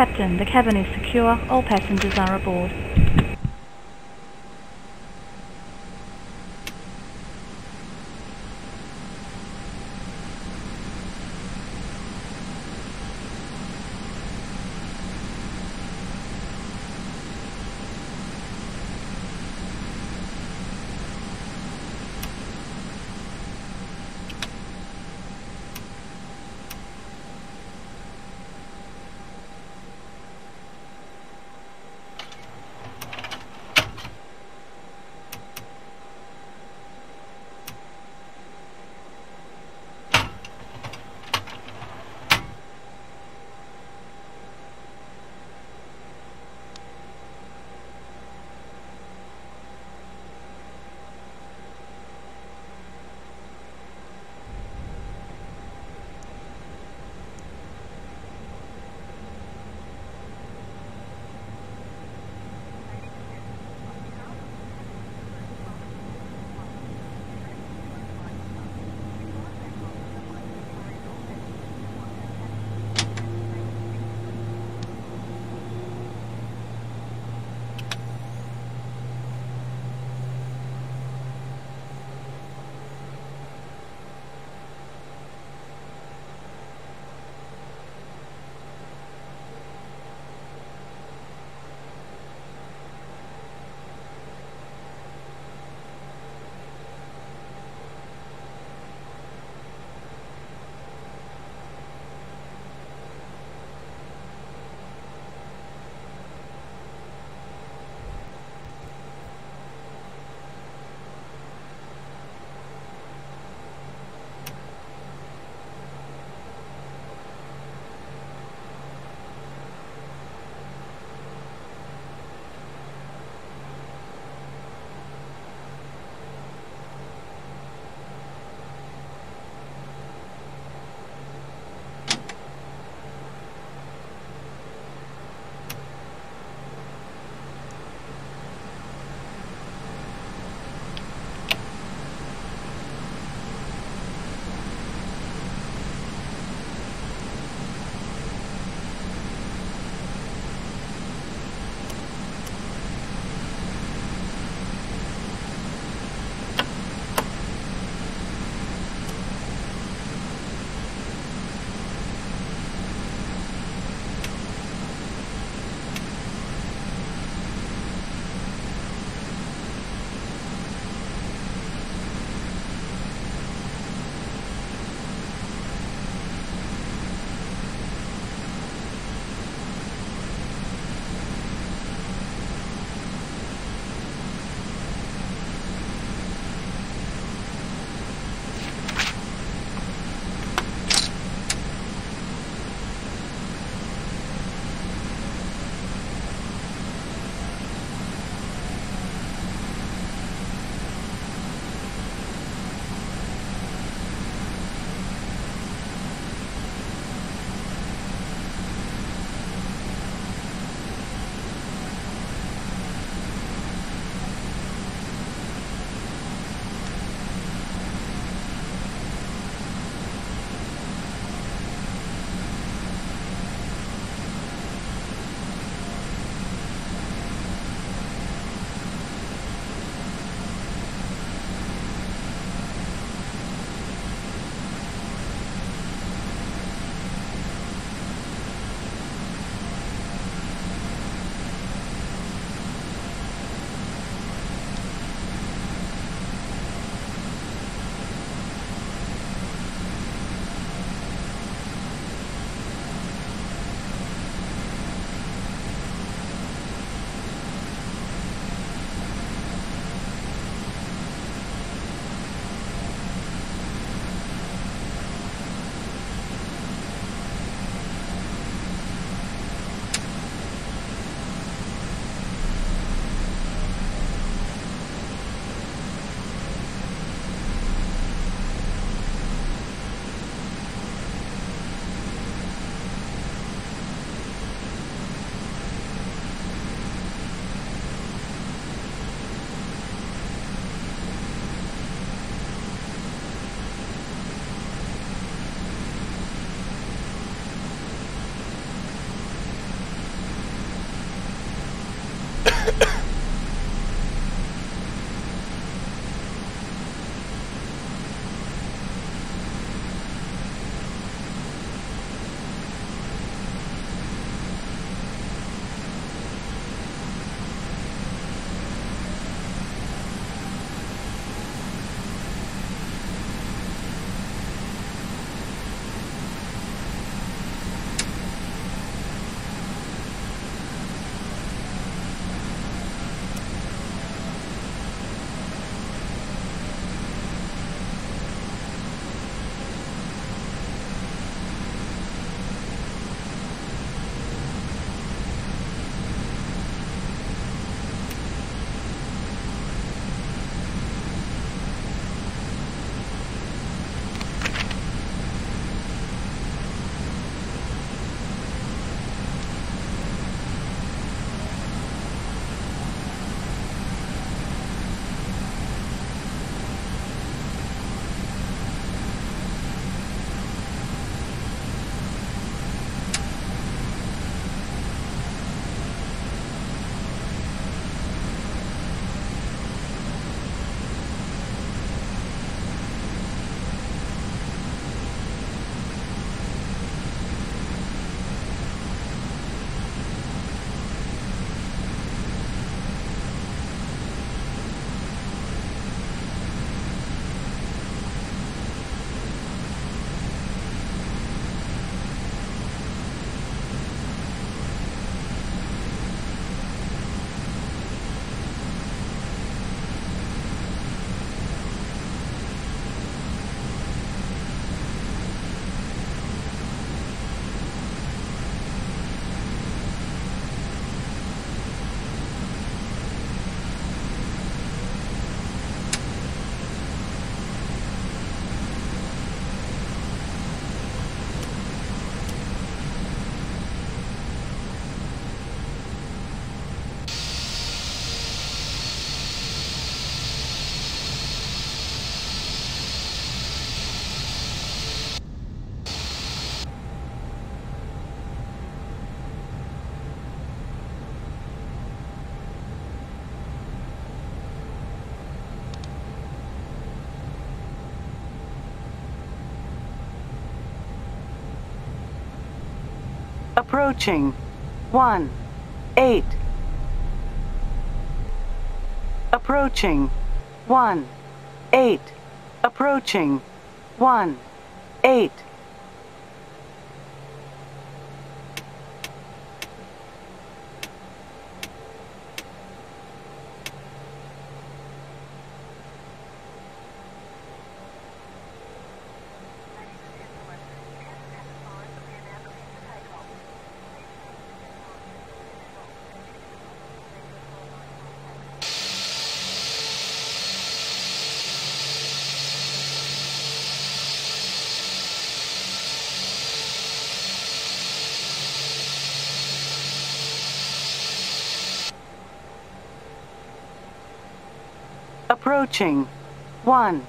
Captain, the cabin is secure. All passengers are aboard. Approaching. 1. 8. Approaching. 1. 8. Approaching. 1. Approaching. 1.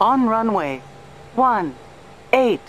On runway. 1. 8.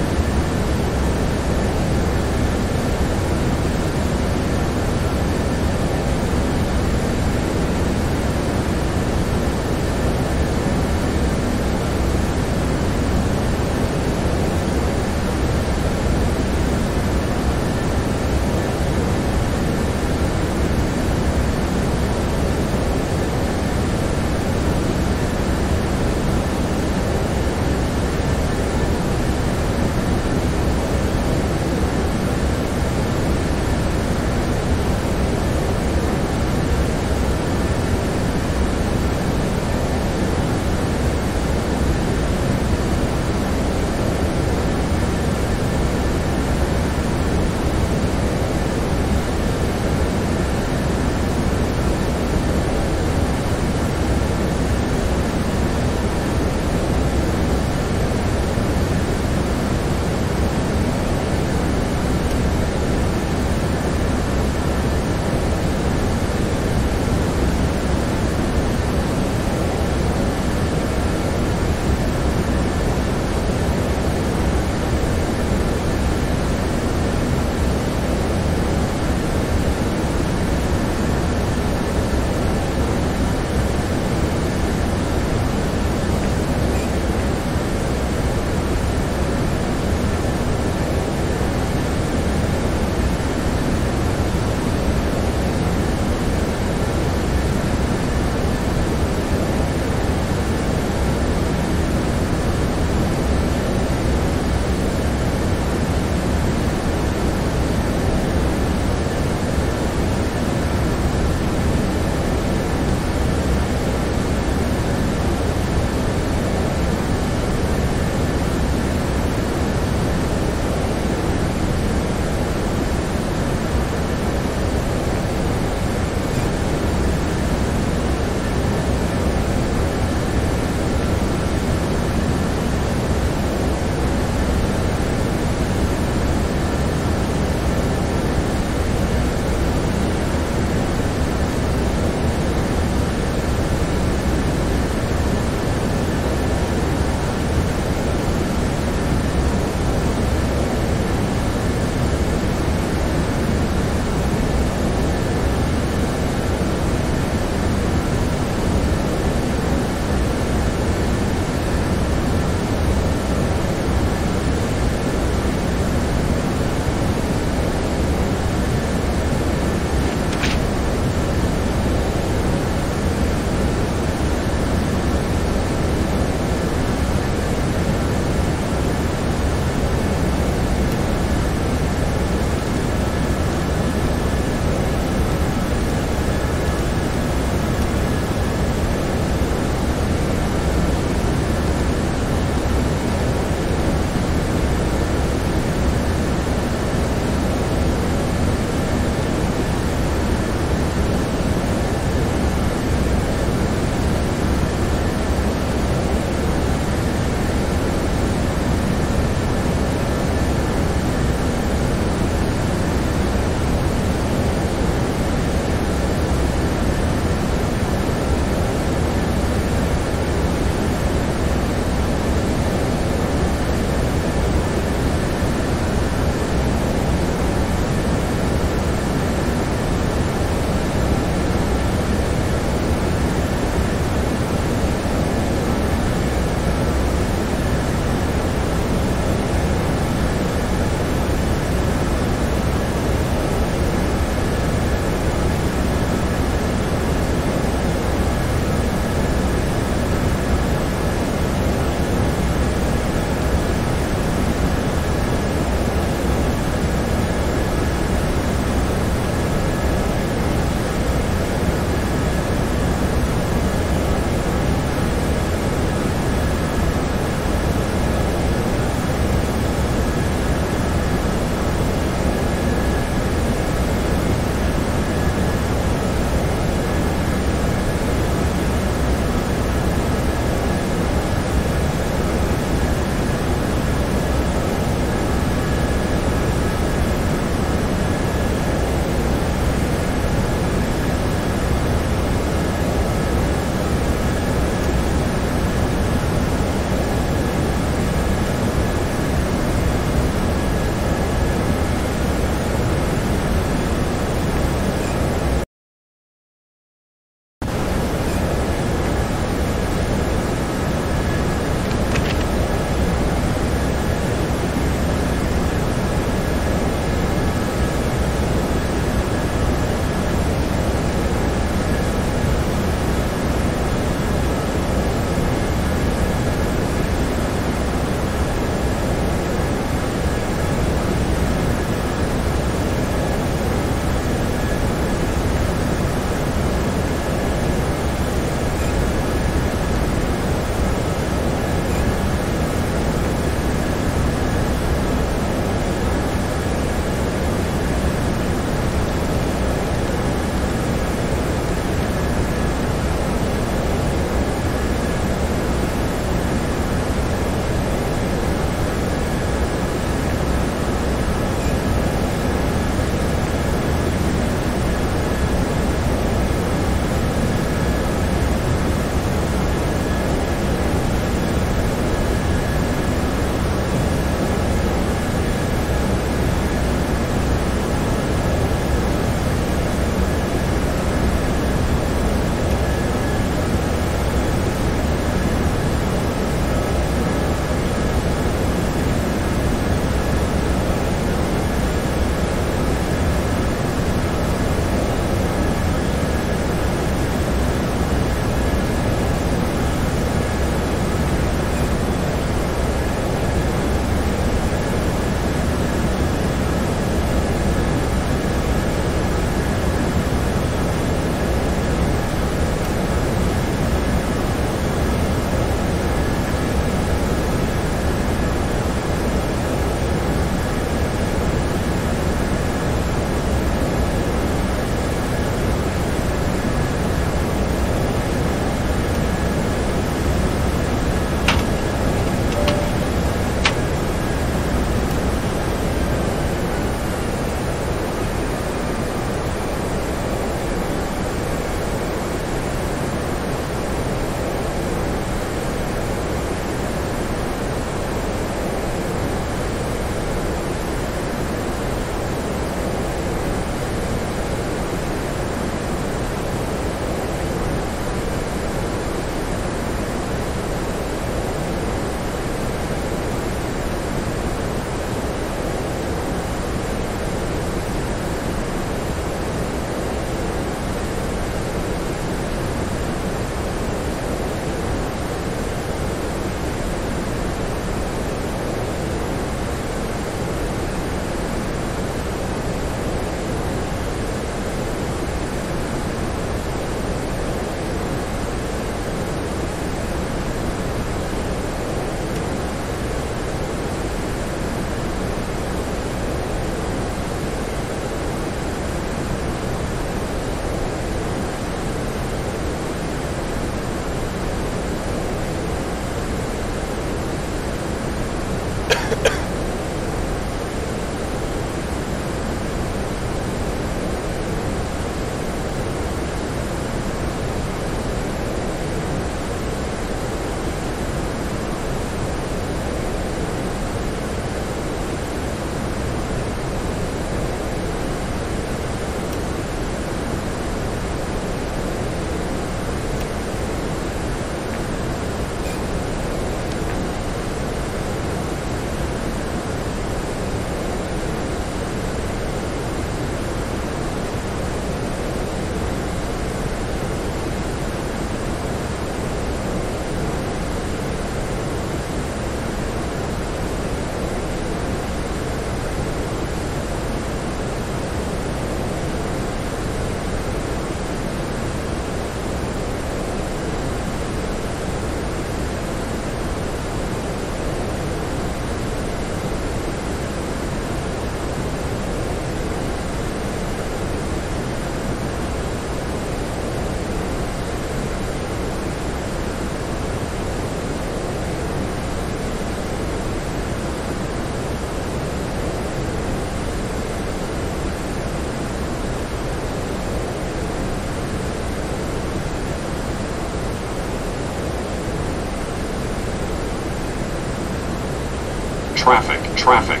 Traffic, traffic,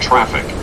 traffic.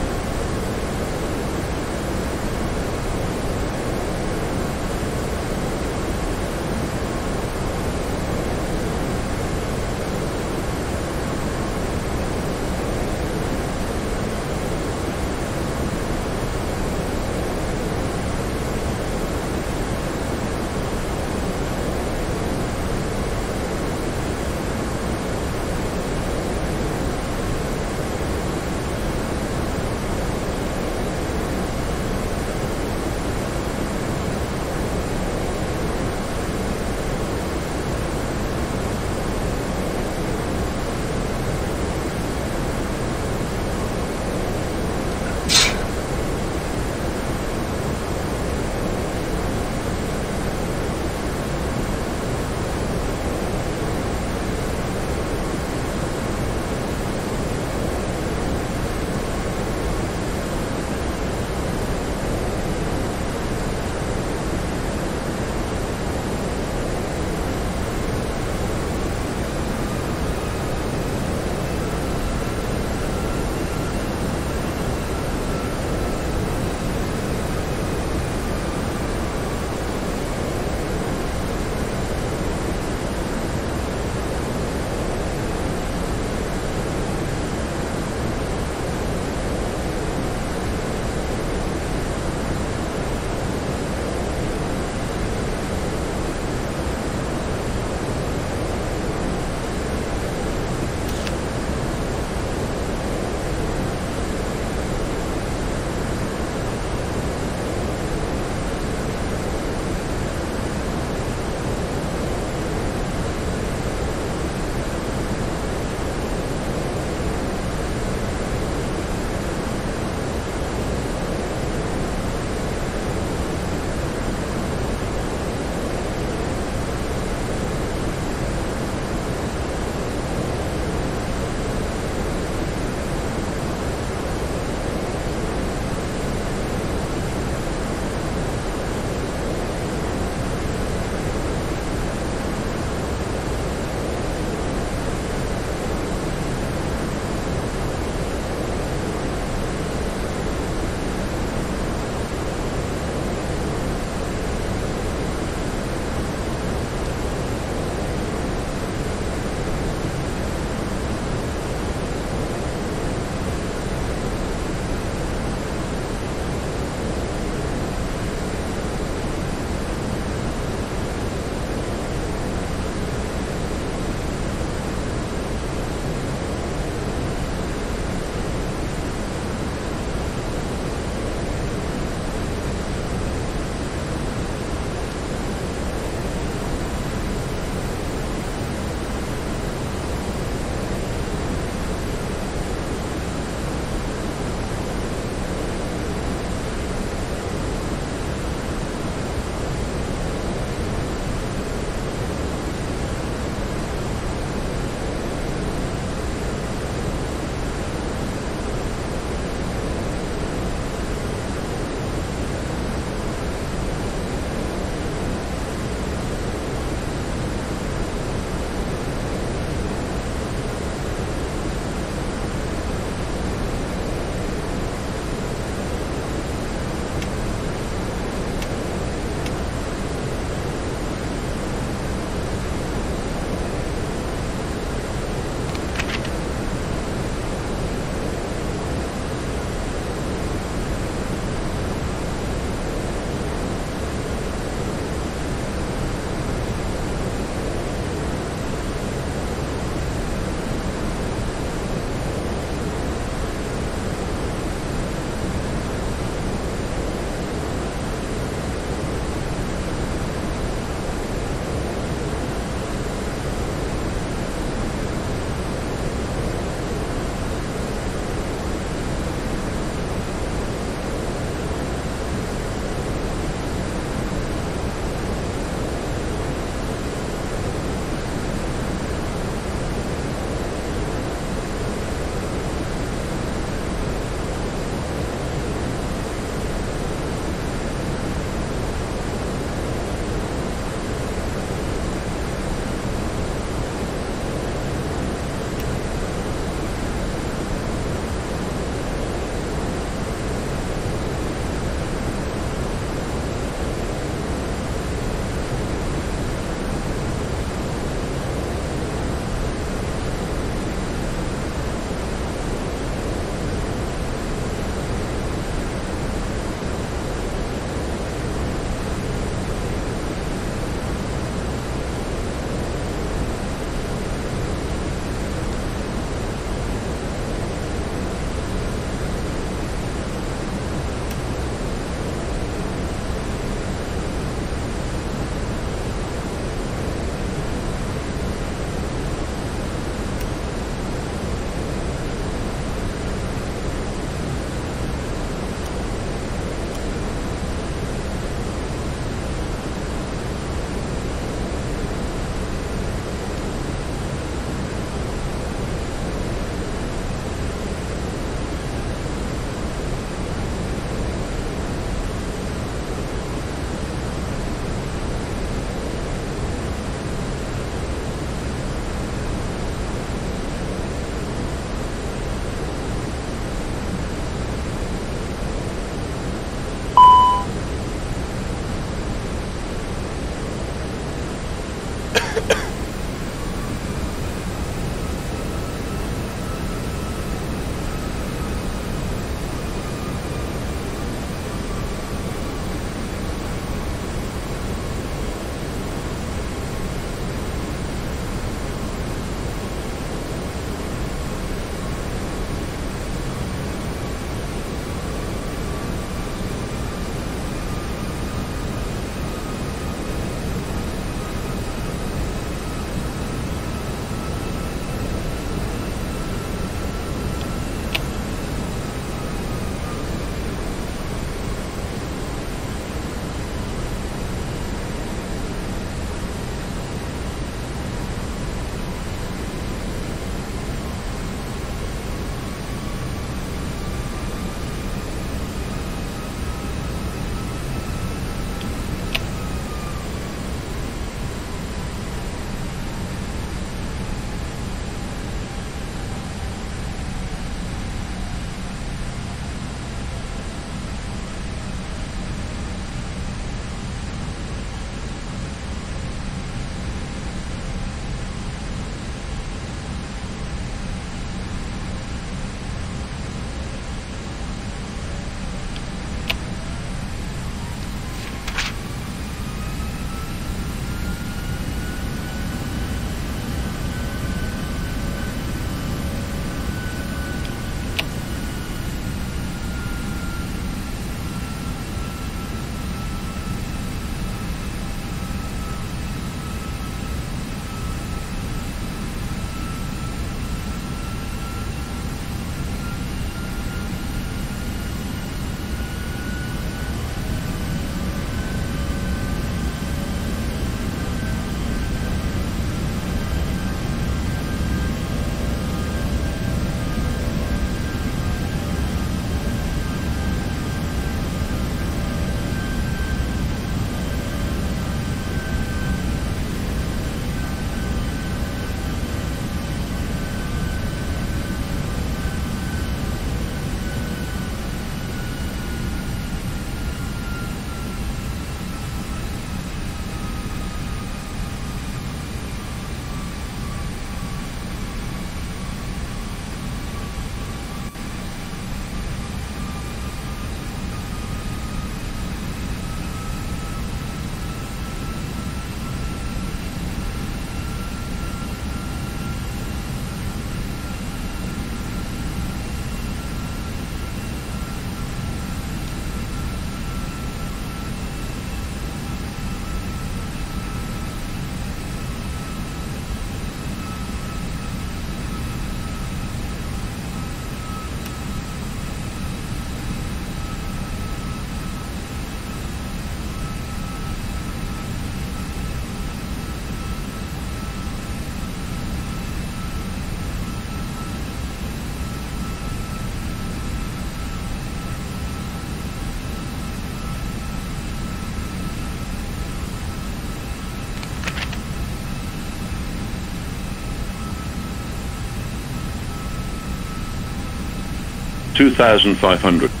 2,500.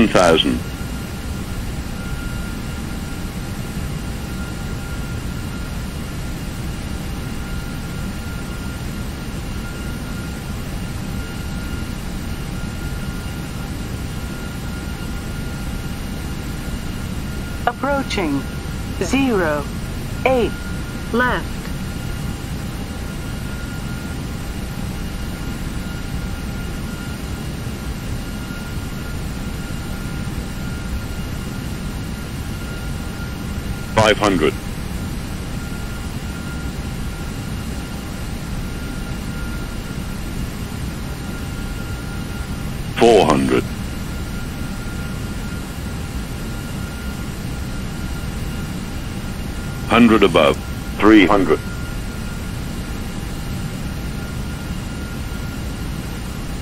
One thousand. Approaching. Zero. Eight. Left. Five hundred. Four hundred. Hundred above. Three hundred.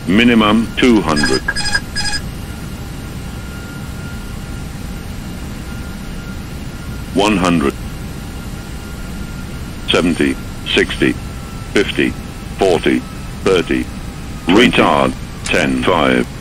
Minimum two hundred. One hundred. Seventy. Sixty. Fifty. Forty. Thirty. Retard. Ten. Five.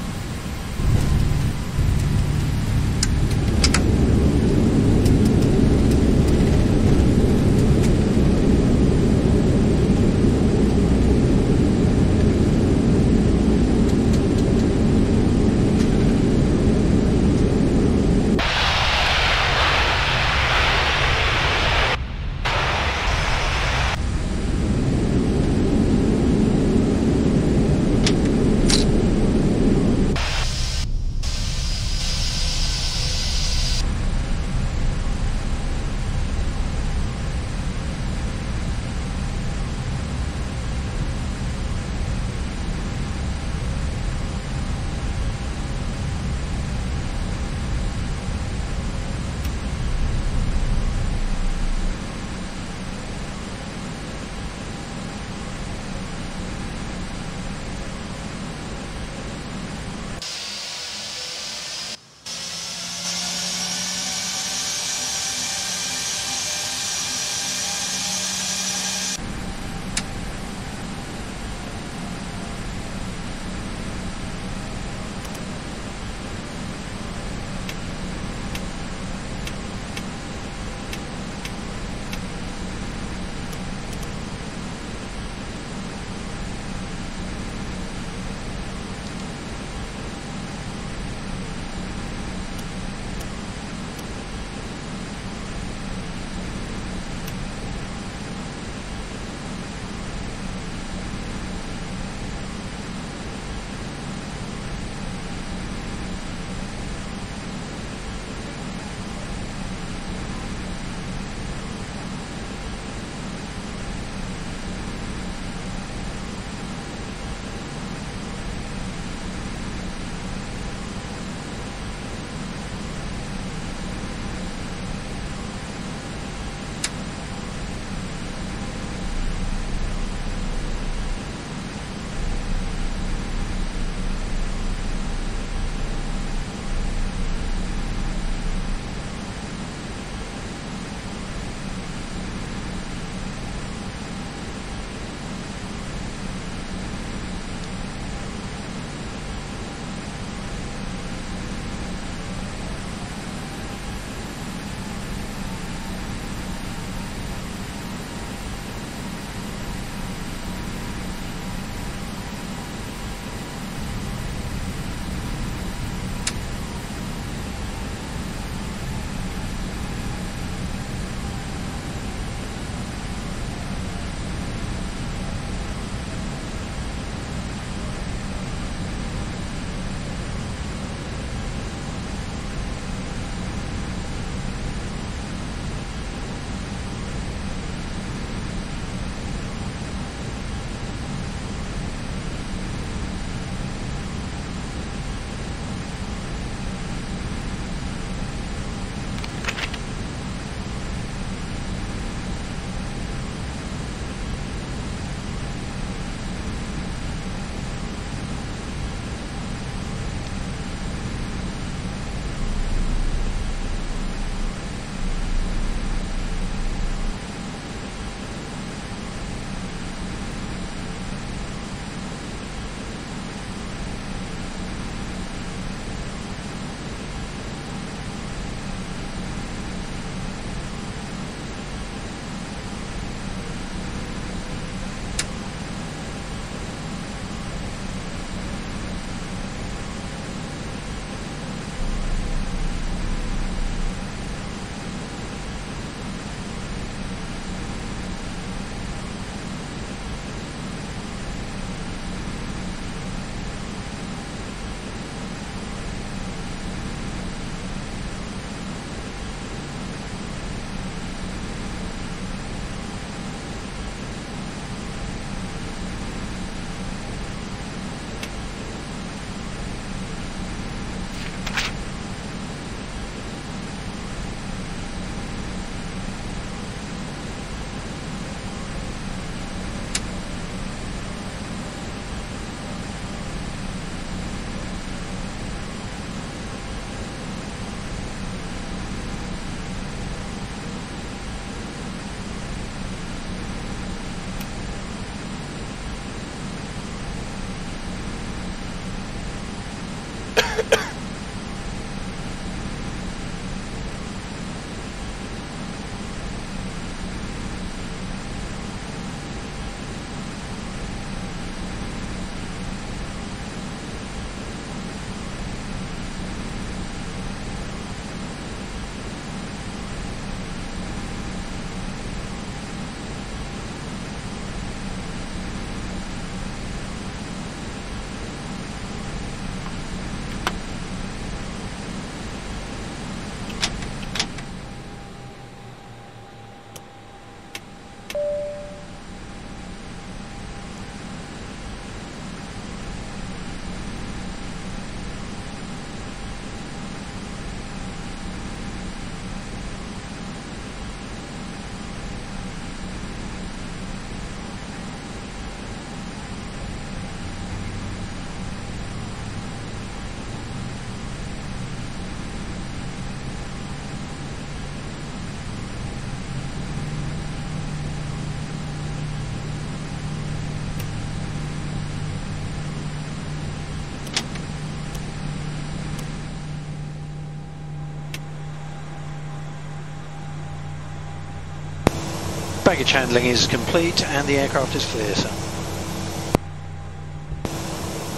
Baggage handling is complete and the aircraft is clear, sir.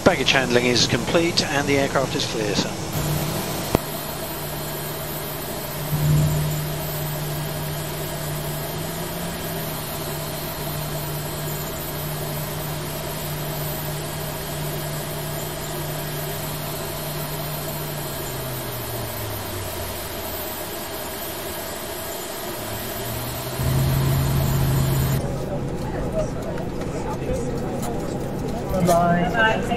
Baggage handling is complete and the aircraft is clear, sir. Bye. Bye.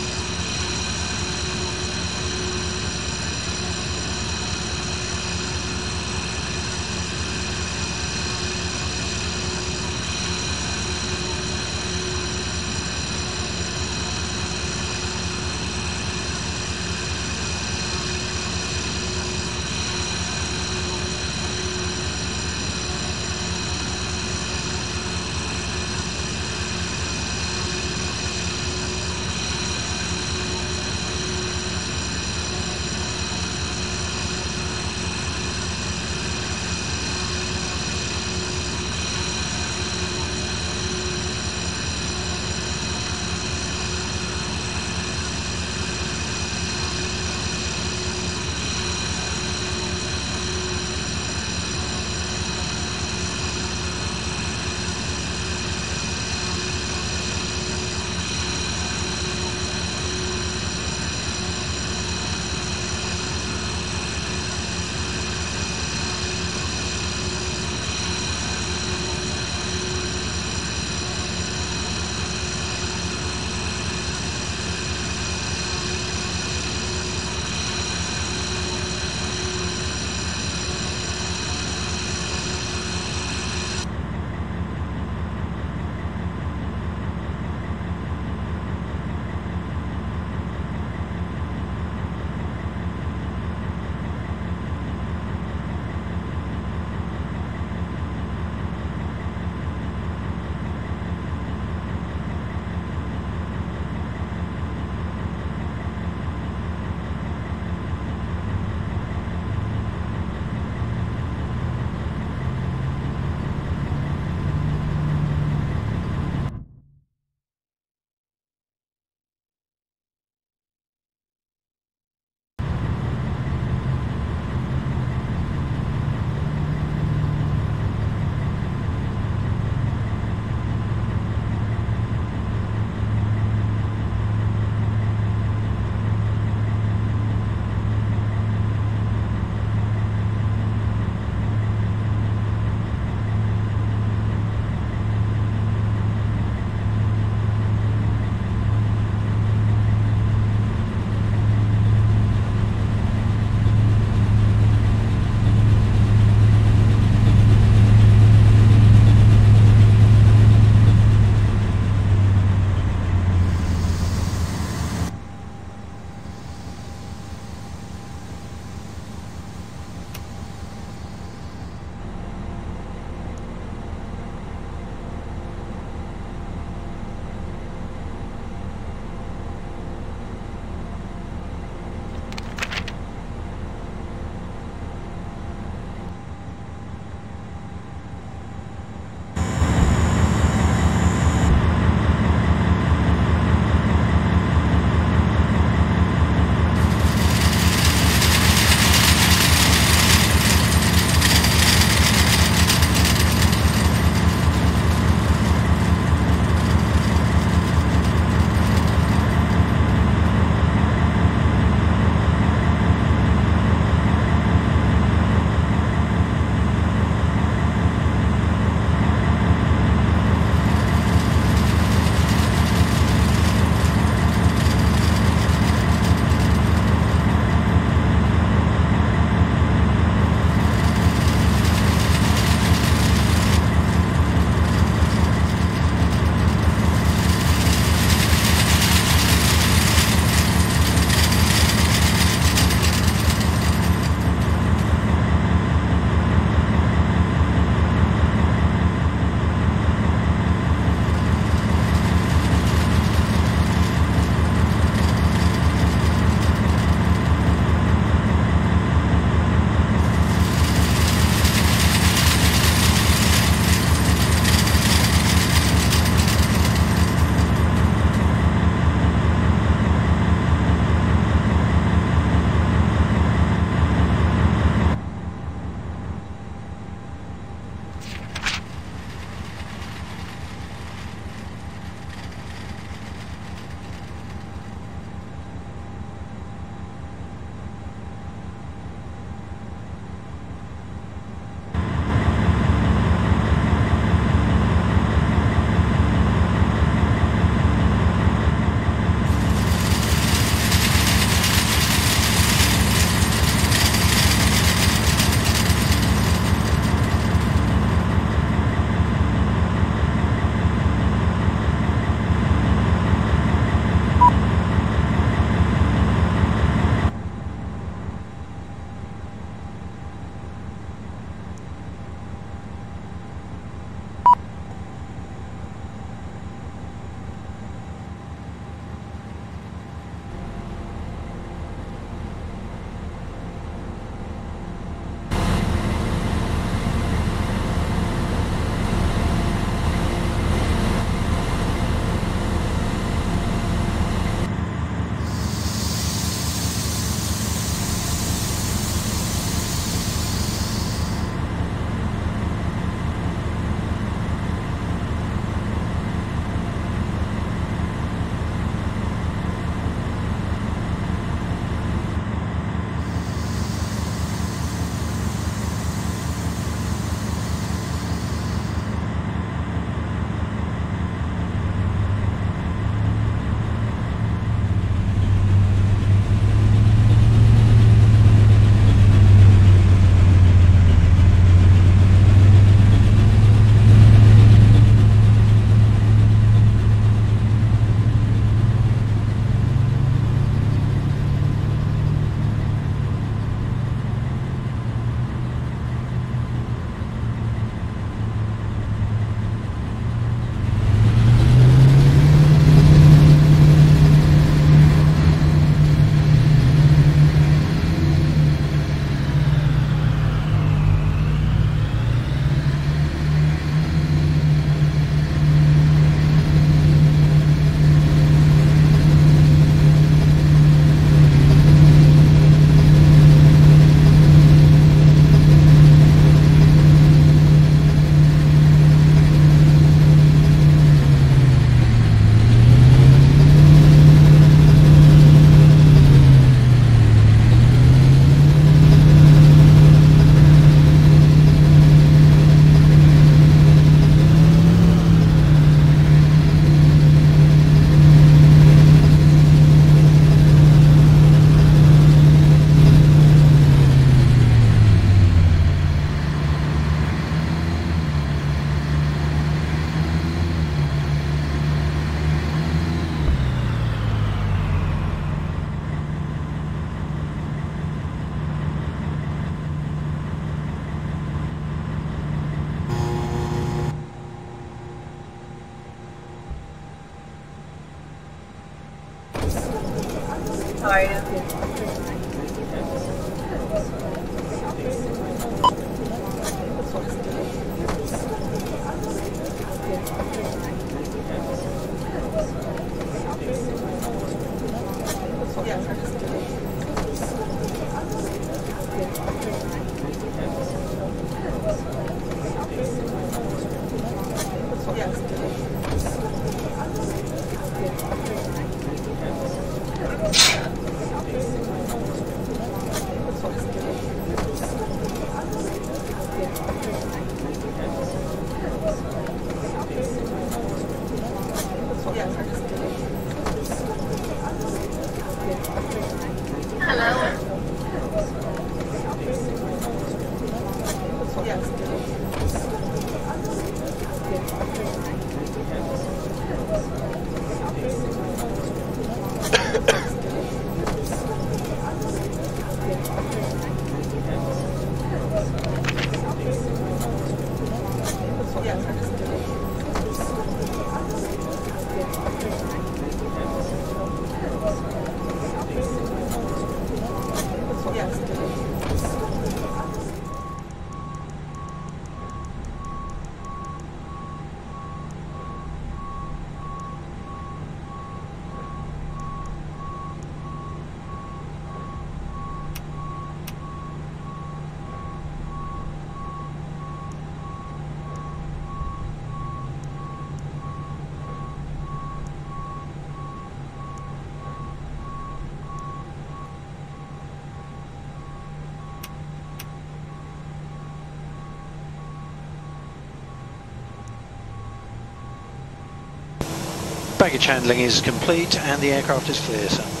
Baggage handling is complete and the aircraft is clear, sir.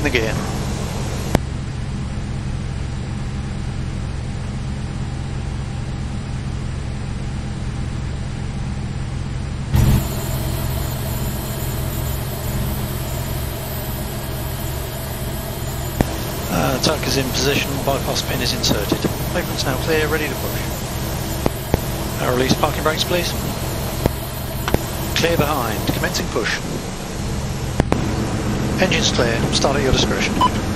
In the gear. Uh, tug is in position, bypass pin is inserted. Apron's now clear, ready to push. Now release parking brakes please. Clear behind, commencing push. Engine's clear, start at your discretion.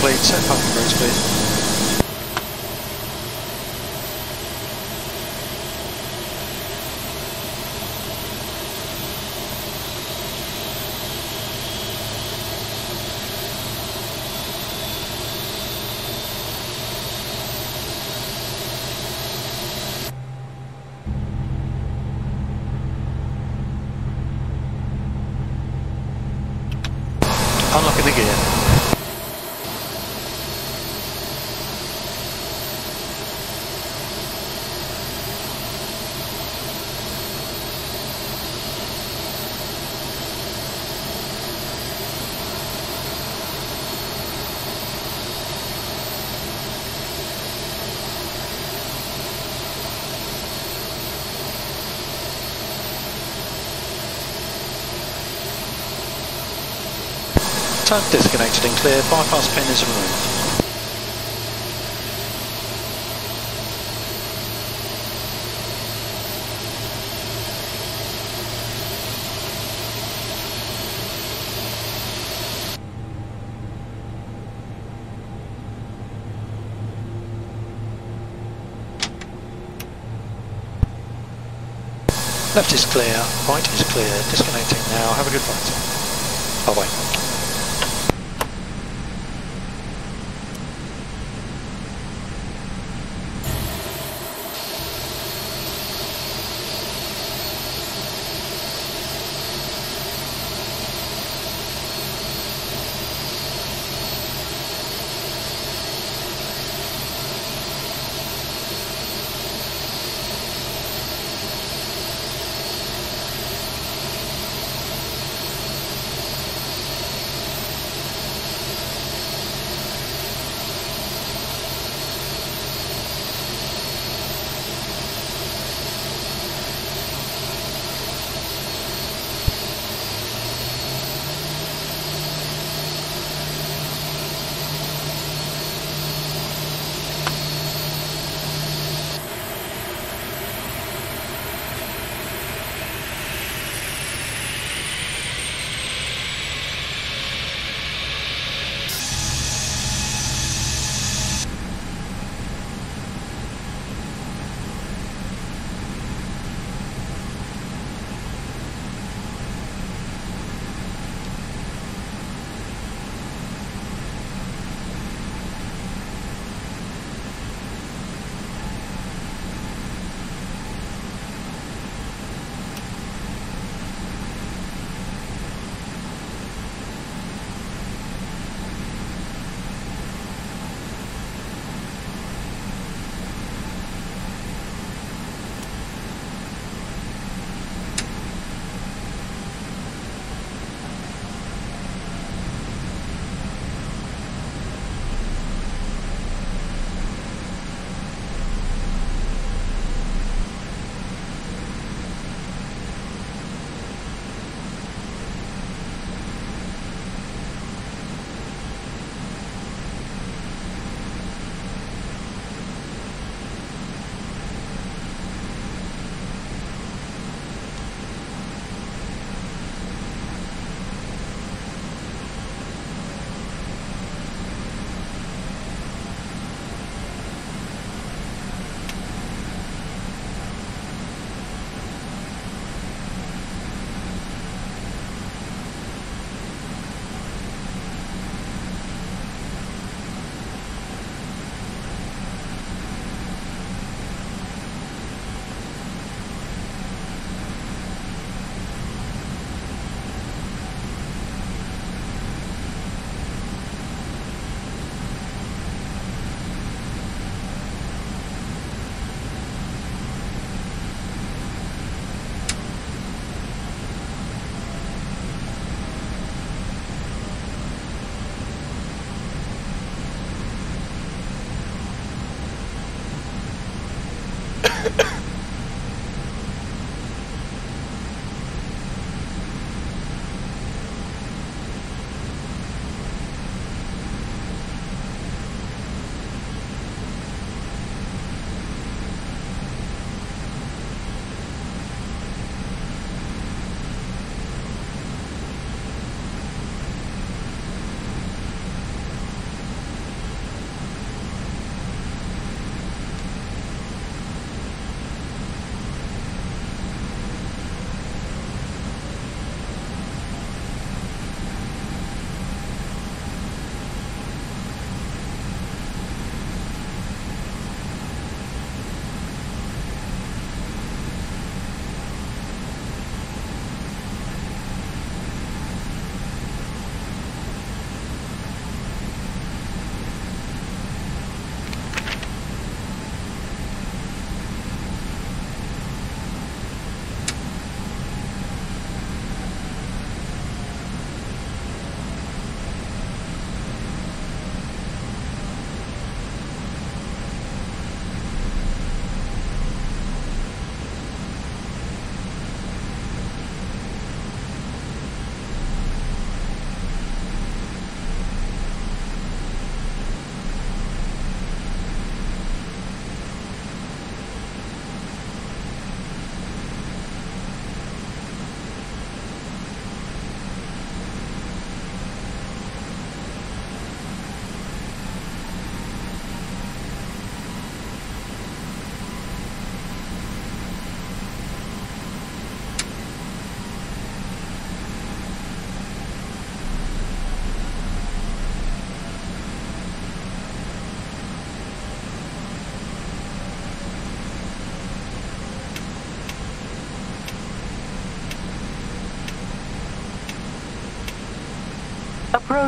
Complete, set parking brakes please. Unlocking the gear. Tug disconnected and clear, bypass pin is removed. Left is clear, right is clear, disconnecting now, have a good flight. Bye bye.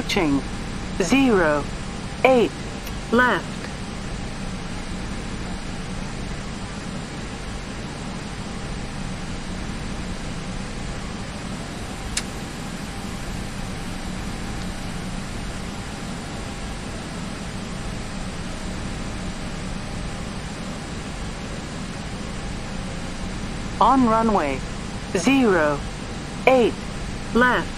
Approaching. Zero. Eight. Left. On runway. Zero. Eight. Left.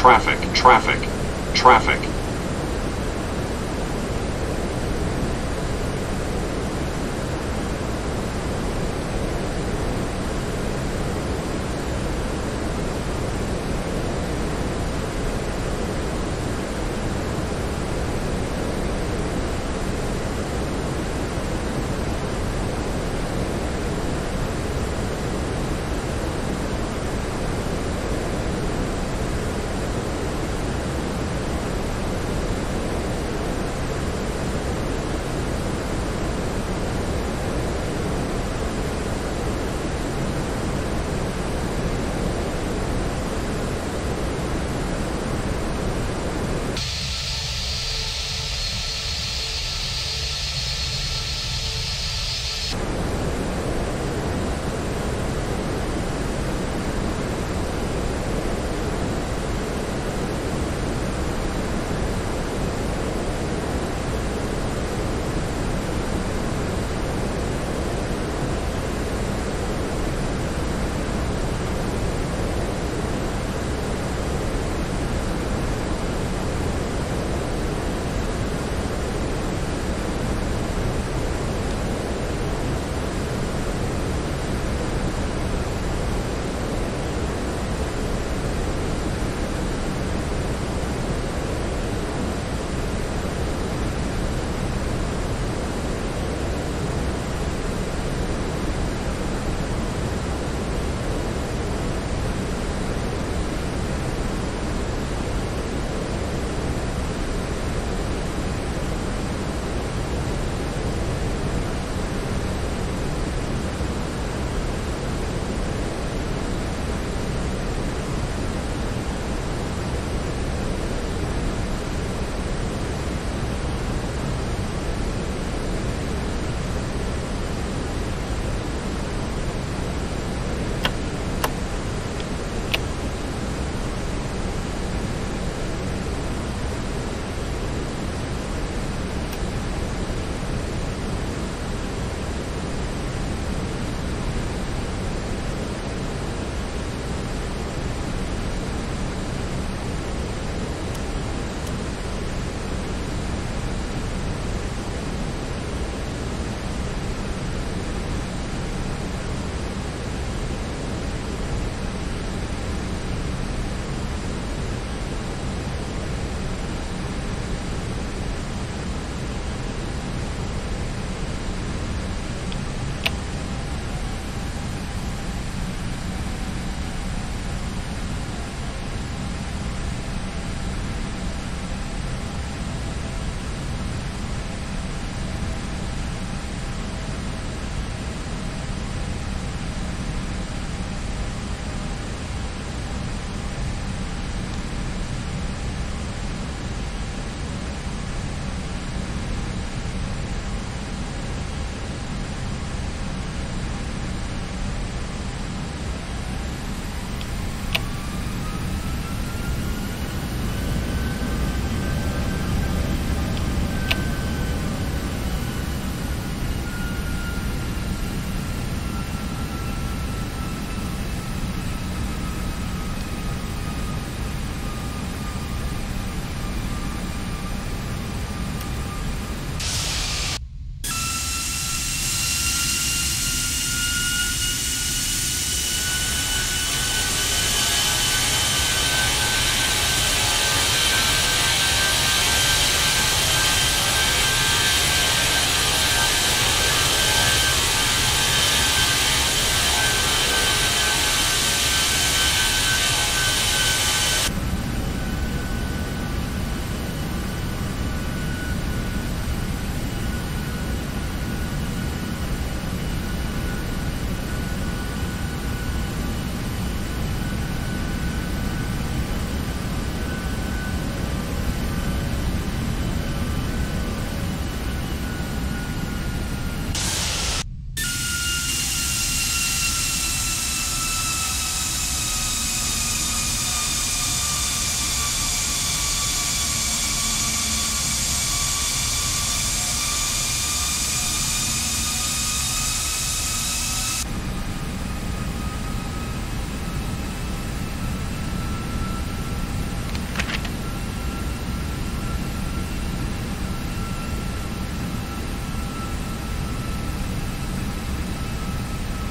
Traffic, traffic, traffic.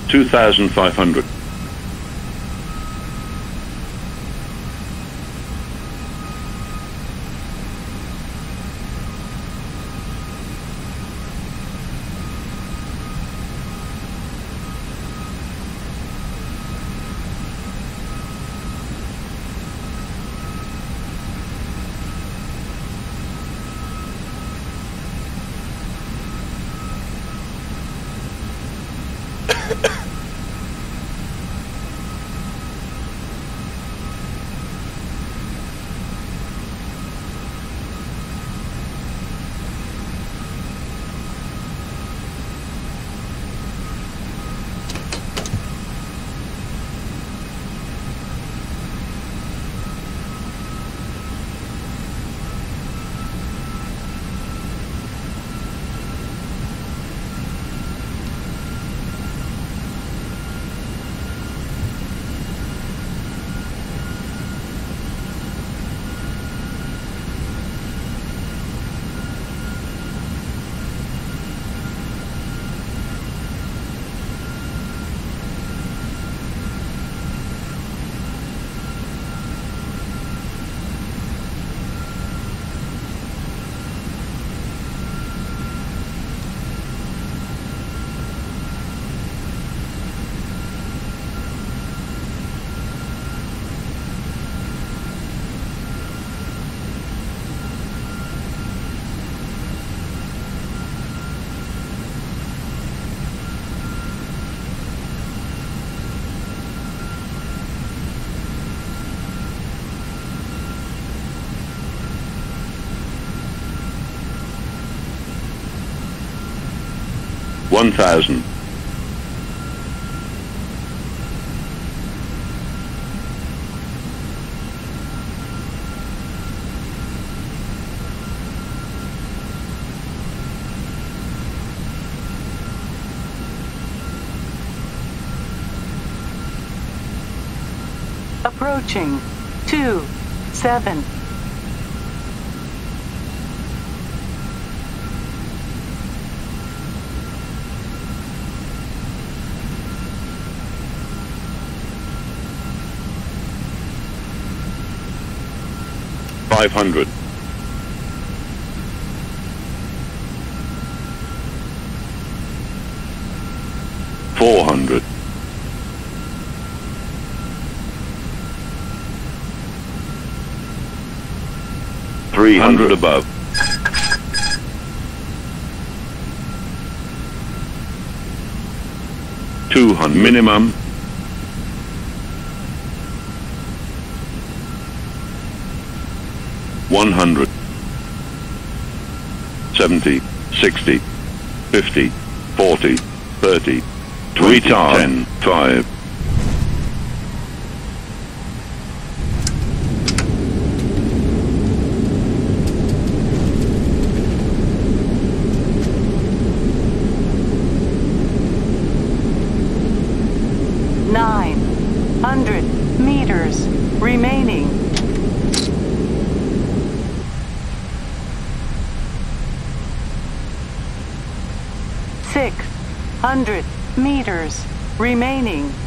2,500. One thousand. Approaching. Two. Seven. Five hundred. Four hundred. Three hundred above. Two hundred minimum. 100, 70, 60, 50, 40, 30, 20, 10, 5, remaining.